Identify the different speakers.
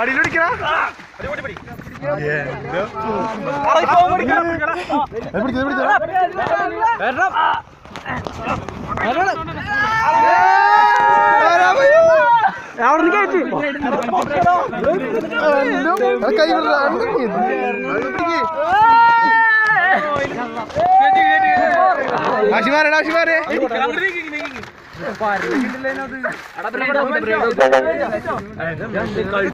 Speaker 1: അടിയിലൊടിക്കണ
Speaker 2: അവിടെ നിന്ന് കയറ്റി
Speaker 1: കൈ വിടടാ. ആശിമാരെ ആശിമാരെ